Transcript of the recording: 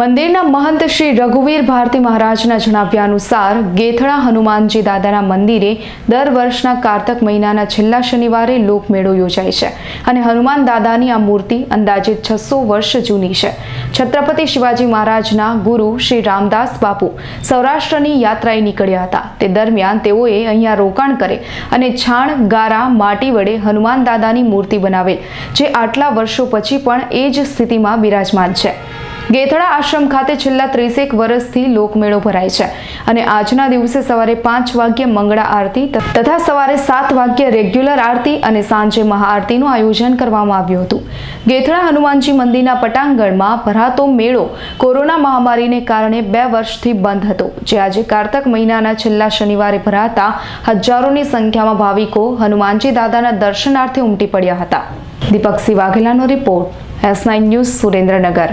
મંદિરના મહંત શ્રી રઘુવીર ભારતી મહારાજના જણાવ્યા અનુસાર ગેથળા હનુમાનજી દાદાના મંદિરે દર વર્ષના કારતક મહિનાના છેલ્લા શનિવારે લોકમેળો યોજાય છે અને હનુમાન દાદાની આ મૂર્તિ અંદાજે છસો વર્ષ જૂની છે. છત્રપતિ શિવાજી મહારાજના ગુરુ શ્રી રામદાસ બાપુ સૌરાષ્ટ્રની યાત્રાએ નીકળ્યા હતા. તે દરમિયાન તેઓએ અહીંયા રોકાણ કરે અને છાણ, ગારા, માટી વડે હનુમાન દાદાની મૂર્તિ બનાવેલ, જે આટલા વર્ષો પછી પણ એ જ સ્થિતિમાં બિરાજમાન છે. ગેથડા આશ્રમ ખાતે છેલ્લા ત્રીસેક વર્ષથી લોકમેળો ભરાય છે અને આજના દિવસે સવારે પાંચ વાગ્યે મંગળા આરતી તથા સવારે સાત વાગ્યે રેગ્યુલર આરતી અને સાંજે મહાઆરતીનું આયોજન કરવામાં આવ્યું હતું. ગેથડા હનુમાનજી મંદિરના પટાંગણમાં ભરાતો મેળો કોરોના મહામારીને કારણે બે વર્ષથી બંધ હતો. જે આજે કારતક મહિનાના છેલ્લા શનિવારે ભરાતા હજારોની સંખ્યામાં ભાવિકો હનુમાનજી દાદાના દર્શનાર્થે ઉમટી પડ્યા હતા. Deepaksinh વાઘેલાનો report S nine news Surendranagar.